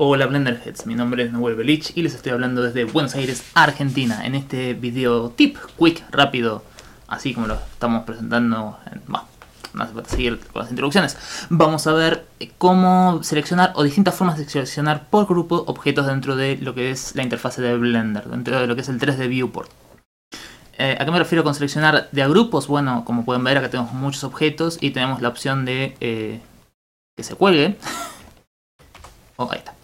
Hola Blenderheads, mi nombre es Noel Belich y les estoy hablando desde Buenos Aires, Argentina, en este video tip, quick, rápido, así como lo estamos presentando, en, no hace falta seguir con las introducciones. Vamos a ver cómo seleccionar o distintas formas de seleccionar por grupo objetos dentro de lo que es la interfase de Blender, dentro de lo que es el 3D Viewport. Eh, ¿A qué me refiero con seleccionar de a grupos? Bueno, como pueden ver acá tenemos muchos objetos y tenemos la opción de eh, que se cuelgue. oh, ahí está.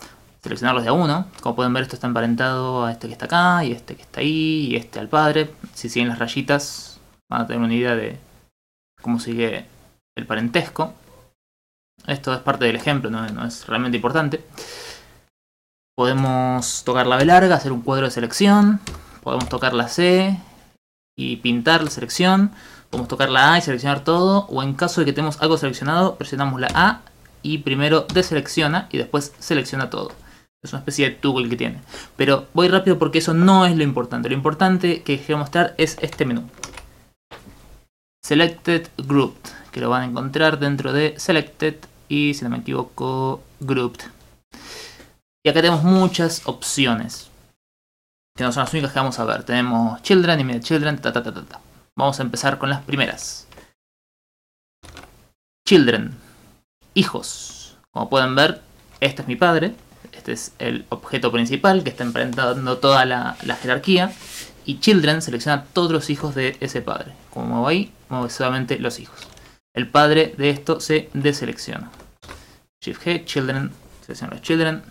Seleccionarlos de a uno. Como pueden ver esto está emparentado a este que está acá y este que está ahí y este al padre. Si siguen las rayitas van a tener una idea de cómo sigue el parentesco. Esto es parte del ejemplo, no, es realmente importante. Podemos tocar la B larga, hacer un cuadro de selección. Podemos tocar la C y pintar la selección. Podemos tocar la A y seleccionar todo. O en caso de que tenemos algo seleccionado, presionamos la A y primero deselecciona y después selecciona todo. Es una especie de toggle que tiene. Pero voy rápido porque eso no es lo importante. Lo importante que quiero mostrar es este menú. Selected Grouped, que lo van a encontrar dentro de Selected y, si no me equivoco, Grouped. Y acá tenemos muchas opciones que no son las únicas que vamos a ver. Tenemos Children, Immediate Children, ta ta ta. Vamos a empezar con las primeras. Children, hijos. Como pueden ver, este es mi padre. Este es el objeto principal que está emparentando toda la, jerarquía. Y Children selecciona todos los hijos de ese padre. Como muevo ahí, muevo solamente los hijos. El padre de esto se deselecciona. Shift G, Children, selecciona los Children.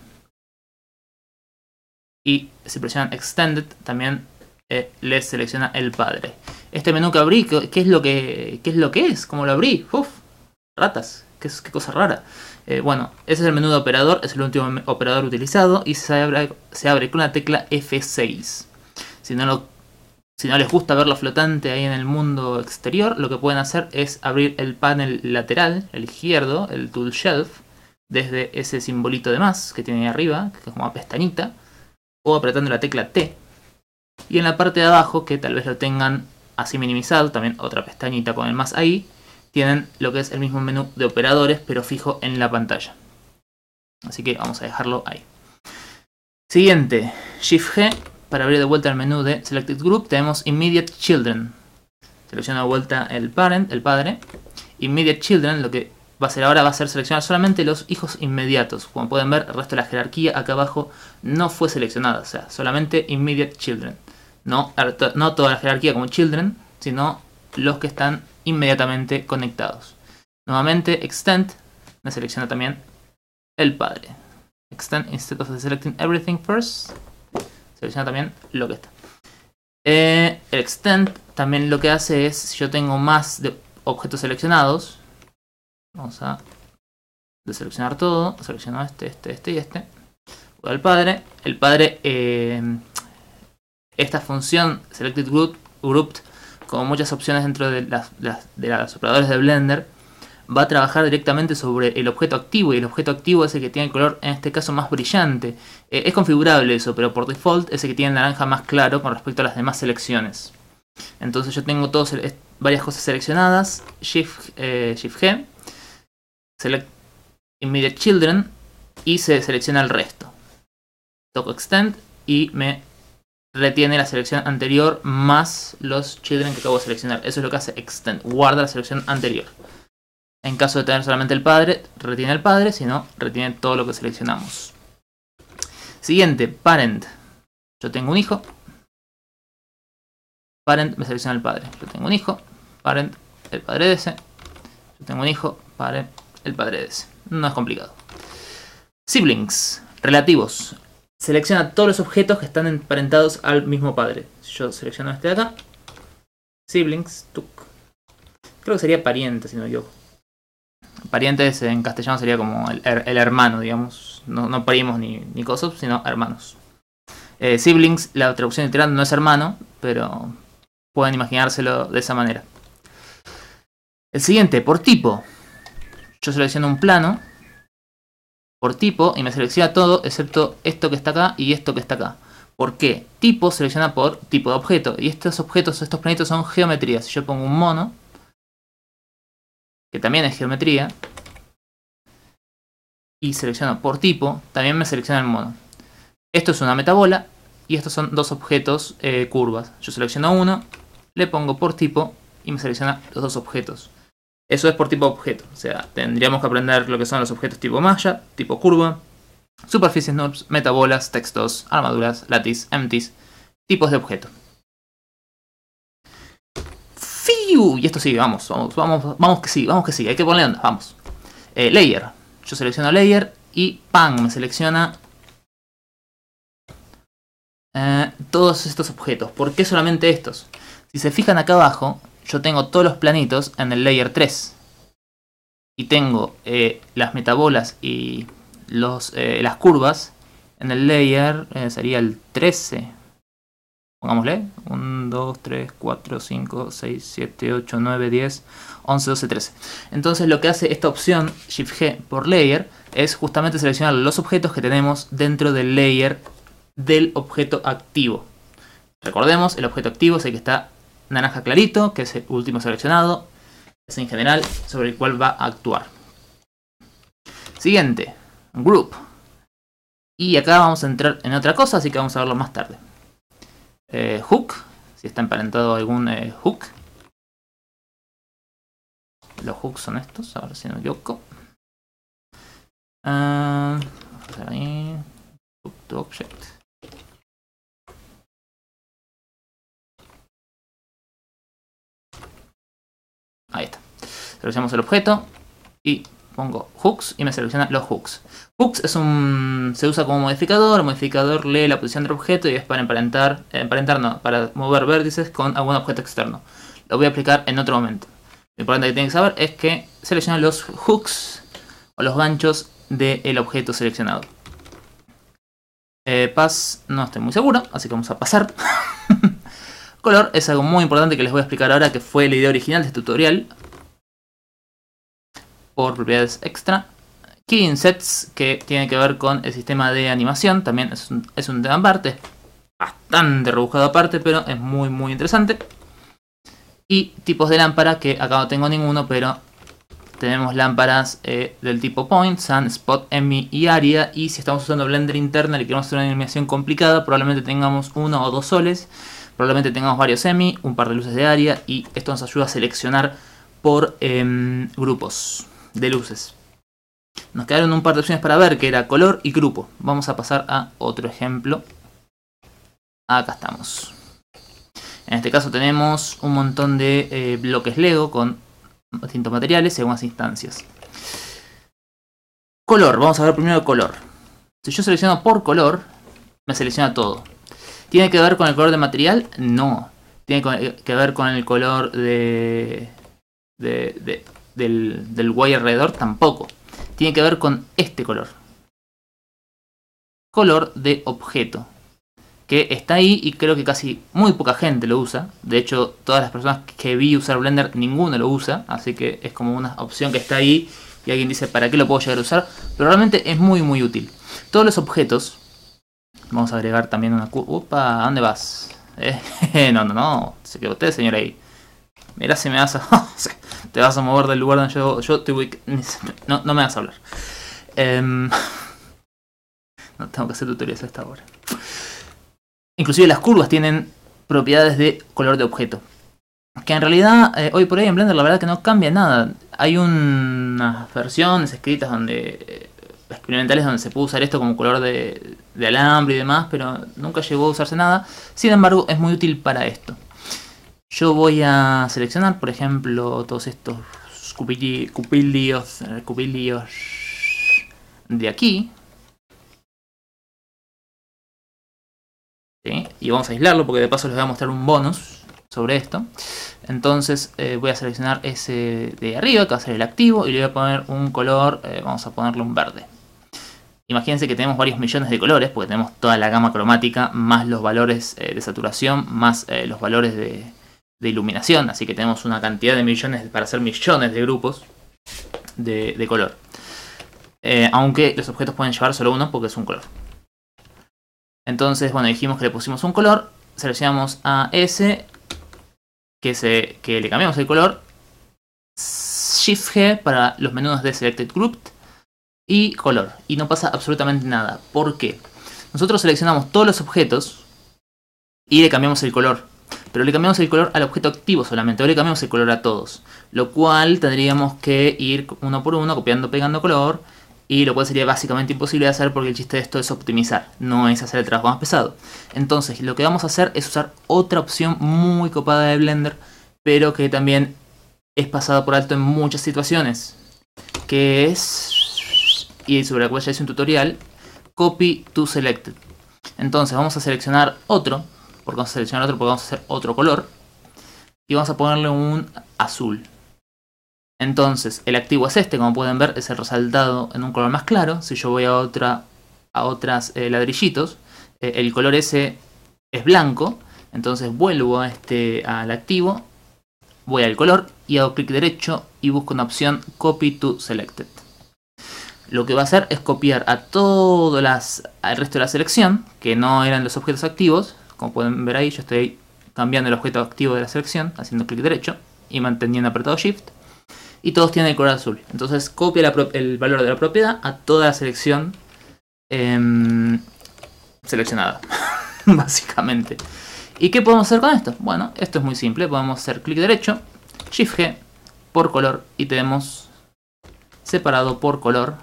Y si presionan Extended, también eh, les selecciona el padre. Este menú que abrí, ¿qué, qué es lo que qué es lo que es? ¿Cómo lo abrí? Uf, ratas, qué, cosa rara. Eh, bueno, ese es el menú de operador, es el último operador utilizado y se abre, se abre con la tecla F6. Si no, lo, si no les gusta verlo flotante ahí en el mundo exterior, lo que pueden hacer es abrir el panel lateral, el izquierdo, el tool shelf, desde ese simbolito de más que tiene ahí arriba, que es como una pestañita, o apretando la tecla T. Y en la parte de abajo, que tal vez lo tengan así minimizado, también otra pestañita con el más ahí, tienen lo que es el mismo menú de operadores, pero fijo en la pantalla. Así que vamos a dejarlo ahí. Siguiente, Shift G, para abrir de vuelta el menú de Selected Group, tenemos Immediate Children. Selecciona de vuelta el parent, el padre. Immediate Children, lo que va a hacer ahora va a ser seleccionar solamente los hijos inmediatos. Como pueden ver, el resto de la jerarquía acá abajo no fue seleccionada, o sea, solamente Immediate Children. No, no toda la jerarquía como Children, sino los que están inmediatamente conectados. Nuevamente, Extend me selecciona también el padre. Extend instead of selecting everything first, selecciona también lo que está. Eh, el Extend también lo que hace es, si yo tengo más de objetos seleccionados, vamos a deseleccionar todo, selecciono este, este, este y este. Voy al padre, el padre, eh, esta función selected group, grouped como muchas opciones dentro de las, de los operadores de Blender, va a trabajar directamente sobre el objeto activo y el objeto activo es el que tiene el color en este caso más brillante. Eh, es configurable eso, pero por default es el que tiene el naranja más claro con respecto a las demás selecciones. Entonces yo tengo todos, varias cosas seleccionadas, Shift, eh, Shift G, Select Immediate Children y se selecciona el resto. Toco Extend y me retiene la selección anterior más los children que acabo de seleccionar. Eso es lo que hace extend, guarda la selección anterior. En caso de tener solamente el padre, retiene el padre, si no, retiene todo lo que seleccionamos. Siguiente, parent. Yo tengo un hijo. Parent me selecciona el padre. Yo tengo un hijo. Parent, el padre de ese. Yo tengo un hijo. Parent, el padre de ese. No es complicado. Siblings, relativos selecciona todos los objetos que están emparentados al mismo padre. Yo selecciono este de acá. Siblings, tuk. Creo que sería pariente, si no yo. Parientes en castellano sería como el, hermano, digamos. No, no parimos ni, ni cosas, sino hermanos. Eh, siblings, la traducción literal no es hermano, pero pueden imaginárselo de esa manera. El siguiente, por tipo. Yo selecciono un plano por tipo y me selecciona todo excepto esto que está acá y esto que está acá. ¿Por qué? Tipo selecciona por tipo de objeto. Y estos objetos, estos planitos son geometrías. Si yo pongo un mono, que también es geometría, y selecciono por tipo, también me selecciona el mono. Esto es una metabola y estos son dos objetos eh, curvas. Yo selecciono uno, le pongo por tipo y me selecciona los dos objetos. Eso es por tipo objeto, o sea, tendríamos que aprender lo que son los objetos tipo malla, tipo curva, superficies NURBS, metabolas, textos, armaduras, látiz, empties, tipos de objeto. ¡Fiu! Y esto sigue, vamos, vamos, vamos, vamos que sí, vamos que sí, hay que ponerle onda, vamos. Eh, layer, yo selecciono layer y ¡pam! me selecciona eh, todos estos objetos. ¿Por qué solamente estos? Si se fijan acá abajo, yo tengo todos los planitos en el layer 3. Y tengo eh, las metabolas y eh, las curvas en el layer, sería el 13. Pongámosle. 1, 2, 3, 4, 5, 6, 7, 8, 9, 10, 11, 12, 13. Entonces lo que hace esta opción Shift G por layer es justamente seleccionar los objetos que tenemos dentro del layer del objeto activo. Recordemos, el objeto activo es el que está naranja clarito, que es el último seleccionado. Es en general sobre el cual va a actuar. Siguiente, group. Y acá vamos a entrar en otra cosa, así que vamos a verlo más tarde. Eh, hook, si está emparentado algún eh, hook. Los hooks son estos, ahora si no me equivoco. Uh, ahí. Hook to object. Seleccionamos el objeto y pongo hooks y me selecciona los hooks. Hooks es un, se usa como modificador, modificador lee la posición del objeto y es para emparentar, emparentar no, para mover vértices con algún objeto externo. Lo voy a aplicar en otro momento. Lo importante que tienen que saber es que selecciona los hooks o los ganchos del objeto seleccionado. Eh, pass no estoy muy seguro, así que vamos a pasar. Color es algo muy importante que les voy a explicar ahora que fue la idea original de este tutorial. Por propiedades extra. Key Sets que tiene que ver con el sistema de animación, también es un, es un tema. Bastante rebuscado aparte, pero es muy muy interesante. Y tipos de lámpara, que acá no tengo ninguno, pero tenemos lámparas eh, del tipo Point, Sun, Spot, Emmy y Aria. Y si estamos usando Blender interna y queremos hacer una animación complicada, probablemente tengamos uno o dos soles. Probablemente tengamos varios semi, un par de luces de área y esto nos ayuda a seleccionar por em, grupos de luces. Nos quedaron un par de opciones para ver que era color y grupo. Vamos a pasar a otro ejemplo. Acá estamos. En este caso tenemos un montón de eh, bloques Lego con distintos materiales según las instancias. Color, vamos a ver primero el color. Si yo selecciono por color, me selecciona todo. ¿Tiene que ver con el color de material? No. ¿Tiene que ver con el color de, del, del guay alrededor? Tampoco. Tiene que ver con este color. Color de objeto. Que está ahí y creo que casi muy poca gente lo usa. De hecho, todas las personas que vi usar Blender, ninguno lo usa. Así que es como una opción que está ahí y alguien dice, ¿para qué lo puedo llegar a usar? Pero realmente es muy muy útil. Todos los objetos Vamos a agregar también una curva. ¿a dónde vas? Eh, no, no, no. Se quedó usted, señor, ahí. Mira si me vas a... te vas a mover del lugar donde yo, yo te No, no me vas a hablar. Em, no tengo que hacer tutoriales a esta hora. Inclusive las curvas tienen propiedades de color de objeto. Que en realidad, eh, hoy por hoy en Blender la verdad que no cambia nada. Hay unas versiones escritas donde experimentales donde se puede usar esto como color de, alambre y demás, pero nunca llegó a usarse nada. Sin embargo, es muy útil para esto. Yo voy a seleccionar, por ejemplo, todos estos cupilios, cupilios de aquí. Y vamos a aislarlo porque de paso les voy a mostrar un bonus sobre esto. Entonces eh, voy a seleccionar ese de arriba, que va a ser el activo, y le voy a poner un color, eh, vamos a ponerle un verde. Imagínense que tenemos varios millones de colores, porque tenemos toda la gama cromática, más los valores eh, de saturación, más eh, los valores de, iluminación. Así que tenemos una cantidad de millones para hacer millones de grupos de, color. Eh, aunque los objetos pueden llevar solo uno porque es un color. Entonces, bueno, dijimos que le pusimos un color, seleccionamos a S, que, se, que le cambiamos el color, Shift G para los menús de Selected Group y color. Y no pasa absolutamente nada. ¿Por qué? Nosotros seleccionamos todos los objetos y le cambiamos el color. Pero le cambiamos el color al objeto activo solamente, o le cambiamos el color a todos. Lo cual tendríamos que ir uno por uno, copiando, pegando color. Y lo cual sería básicamente imposible de hacer porque el chiste de esto es optimizar, no es hacer el trabajo más pesado. Entonces lo que vamos a hacer es usar otra opción muy copada de Blender, pero que también es pasada por alto en muchas situaciones. Que es, y sobre la cual ya hice un tutorial, Copy to Selected. Entonces vamos a seleccionar otro, porque vamos a seleccionar otro porque vamos a hacer otro color. Y vamos a ponerle un azul. Entonces, el activo es este, como pueden ver, es el resaltado en un color más claro. Si yo voy a otra a otras eh, ladrillitos, eh, el color ese es blanco. Entonces vuelvo a este, al activo, voy al color y hago clic derecho y busco una opción Copy to Selected. Lo que va a hacer es copiar a todo al resto de la selección, que no eran los objetos activos. Como pueden ver ahí, yo estoy cambiando el objeto activo de la selección, haciendo clic derecho y manteniendo apretado Shift y todos tienen el color azul. Entonces copia el valor de la propiedad a toda la selección em, seleccionada, básicamente. ¿Y qué podemos hacer con esto? Bueno, esto es muy simple. Podemos hacer clic derecho, Shift G por color y tenemos separado por color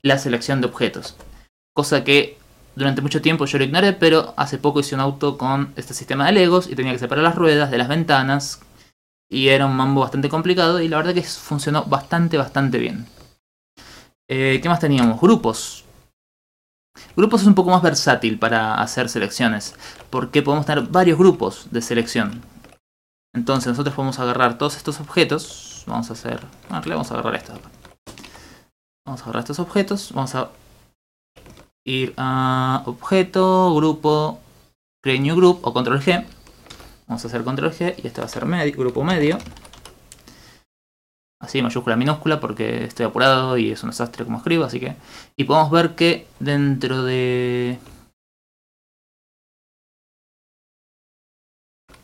la selección de objetos. Cosa que durante mucho tiempo yo lo ignoré, pero hace poco hice un auto con este sistema de Legos y tenía que separar las ruedas de las ventanas y era un mambo bastante complicado y la verdad que funcionó bastante, bastante bien. Eh, ¿Qué más teníamos? Grupos. Grupos es un poco más versátil para hacer selecciones, porque podemos tener varios grupos de selección. Entonces nosotros podemos agarrar todos estos objetos. Vamos a hacer... vamos a agarrar estos. Vamos a agarrar estos objetos. Vamos a ir a objeto, grupo, create new group o control G Vamos a hacer control G y este va a ser grupo medio. Así, mayúscula, minúscula, porque estoy apurado y es un desastre como escribo, así que... Y podemos ver que dentro de...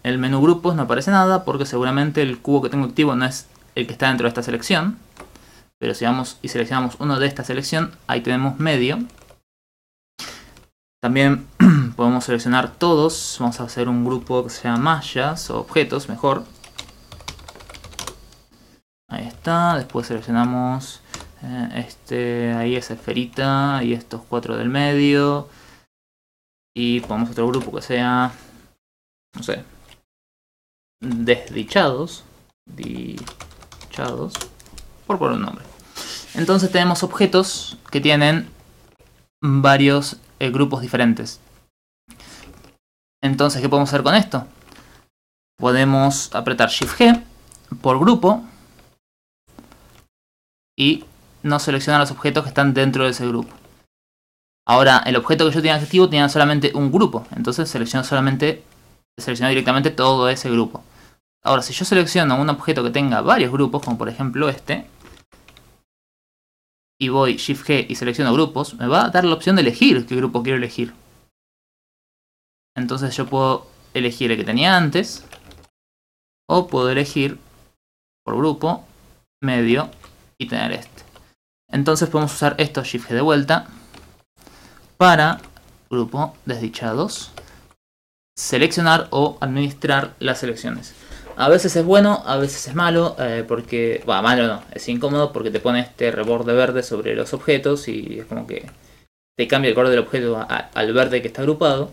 El menú grupos no aparece nada, porque seguramente el cubo que tengo activo no es el que está dentro de esta selección. Pero si vamos y seleccionamos uno de esta selección, ahí tenemos medio. También podemos seleccionar todos. Vamos a hacer un grupo que sea mallas o objetos, mejor. Ahí está. Después seleccionamos eh, este, ahí esa esferita y estos cuatro del medio. Y ponemos otro grupo que sea, no sé, desdichados. Dichados. Por poner un nombre. Entonces tenemos objetos que tienen varios eh, grupos diferentes. Entonces, ¿qué podemos hacer con esto? Podemos apretar Shift G por grupo y no seleccionar los objetos que están dentro de ese grupo. Ahora, el objeto que yo tenía activo tenía solamente un grupo, entonces selecciono solamente, selecciono directamente todo ese grupo. Ahora, si yo selecciono un objeto que tenga varios grupos, como por ejemplo este, y voy Shift G y selecciono grupos, me va a dar la opción de elegir qué grupo quiero elegir. Entonces yo puedo elegir el que tenía antes, o puedo elegir por grupo, medio y tener este. Entonces podemos usar esto Shift G de vuelta para grupo desdichados, seleccionar o administrar las selecciones. A veces es bueno, a veces es malo, eh, porque, bueno, malo no, es incómodo porque te pone este reborde verde sobre los objetos y es como que te cambia el color del objeto al verde que está agrupado.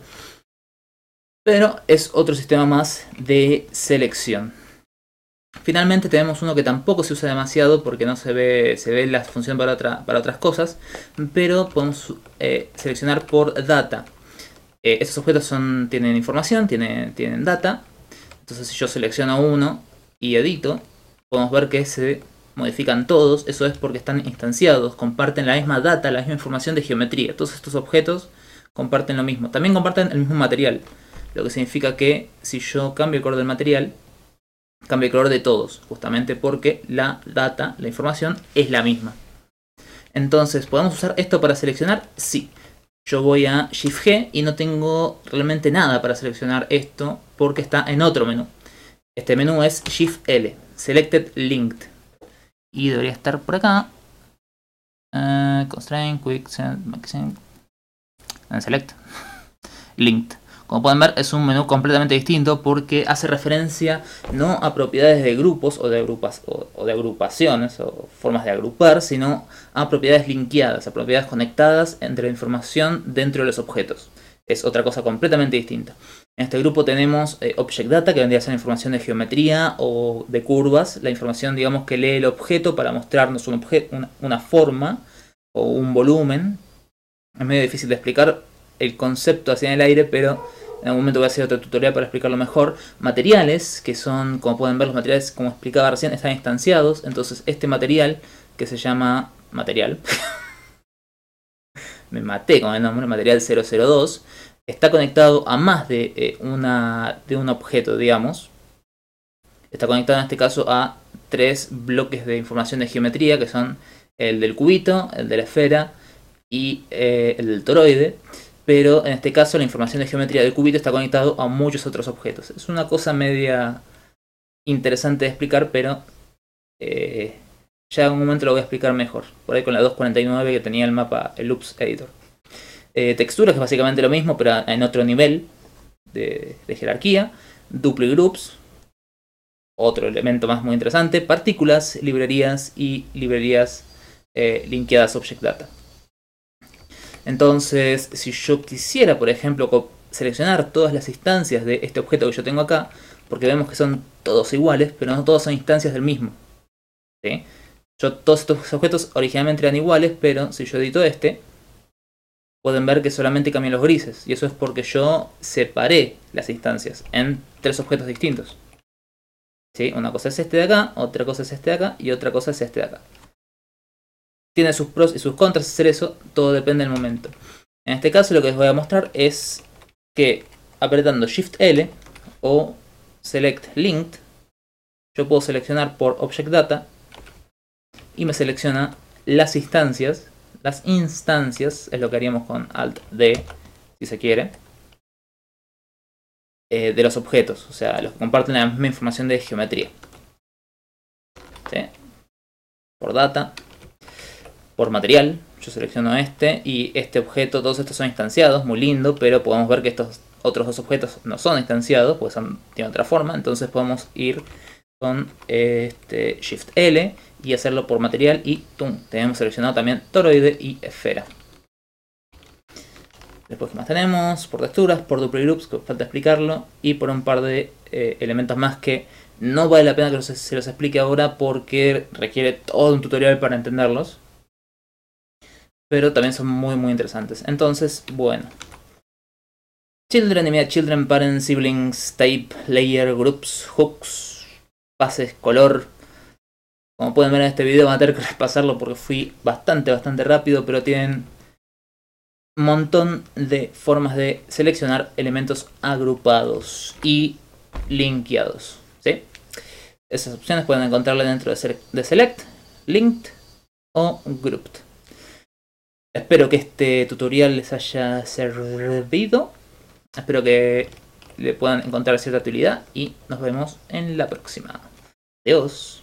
Pero es otro sistema más de selección. Finalmente tenemos uno que tampoco se usa demasiado porque no se ve, se ve la función para, para otras cosas, pero podemos eh, seleccionar por data. Eh, esos objetos son, tienen información, tienen, tienen data, entonces si yo selecciono uno y edito, podemos ver que se modifican todos. Eso es porque están instanciados, comparten la misma data, la misma información de geometría. Todos estos objetos comparten lo mismo. También comparten el mismo material. Lo que significa que si yo cambio el color del material, cambia el color de todos. Justamente porque la data, la información, es la misma. Entonces, ¿podemos usar esto para seleccionar? Sí. Yo voy a Shift G y no tengo realmente nada para seleccionar esto porque está en otro menú. Este menú es Shift L, Selected Linked. Y debería estar por acá. Uh, constraint, quick, send, select, linked. Como pueden ver es un menú completamente distinto porque hace referencia no a propiedades de grupos o de, agrupas, o, de agrupaciones o formas de agrupar, sino a propiedades linkeadas, a propiedades conectadas entre la información dentro de los objetos. Es otra cosa completamente distinta. En este grupo tenemos eh, Object Data, que vendría a ser información de geometría o de curvas, la información digamos que lee el objeto para mostrarnos un una, una forma o un volumen. Es medio difícil de explicar el concepto así en el aire, pero en algún momento voy a hacer otro tutorial para explicarlo mejor. Materiales, que son, como pueden ver, los materiales, como explicaba recién, están instanciados. Entonces, este material, que se llama material, me maté con el nombre, material 002, está conectado a más de, eh, una, de un objeto, digamos. Está conectado en este caso a tres bloques de información de geometría, que son el del cubito, el de la esfera y eh, el del toroide pero en este caso la información de geometría del cubito está conectado a muchos otros objetos. Es una cosa media interesante de explicar, pero eh, ya en un momento lo voy a explicar mejor. Por ahí con la 249 que tenía el mapa, el Loops Editor. Eh, texturas, que es básicamente lo mismo, pero en otro nivel de, jerarquía. Duple Groups, otro elemento más muy interesante. Partículas, librerías y librerías eh, linkeadas Object Data. Entonces, si yo quisiera, por ejemplo, seleccionar todas las instancias de este objeto que yo tengo acá, porque vemos que son todos iguales, pero no todos son instancias del mismo. Yo, todos estos objetos originalmente eran iguales, pero si yo edito este, pueden ver que solamente cambian los grises. Y eso es porque yo separé las instancias en tres objetos distintos. ¿Sí? Una cosa es este de acá, otra cosa es este de acá y otra cosa es este de acá. Tiene sus pros y sus contras hacer eso, todo depende del momento. En este caso lo que les voy a mostrar es que apretando Shift L o Select Linked, yo puedo seleccionar por Object Data y me selecciona las instancias, las instancias, es lo que haríamos con Alt D, si se quiere, eh, de los objetos, o sea, los que comparten la misma información de geometría. Por data, por material. Yo selecciono este y este objeto, todos estos son instanciados, muy lindo, pero podemos ver que estos otros dos objetos no son instanciados, pues son, tienen otra forma. Entonces podemos ir con este Shift L y hacerlo por material y ¡tum! Tenemos seleccionado también toroide y esfera. Después, ¿qué más tenemos? Por texturas, por duplicate groups, que falta explicarlo, y por un par de eh, elementos más que no vale la pena que se los explique ahora porque requiere todo un tutorial para entenderlos pero también son muy muy interesantes. Entonces, bueno. Children, media children, parents, siblings, type, layer, groups, hooks, pases, color. Como pueden ver en este video van a tener que repasarlo porque fui bastante, bastante rápido, pero tienen un montón de formas de seleccionar elementos agrupados y linkeados. ¿sí? Esas opciones pueden encontrarlas dentro de Select, Linked o Grouped. Espero que este tutorial les haya servido. Espero que le puedan encontrar cierta utilidad y nos vemos en la próxima. Adiós.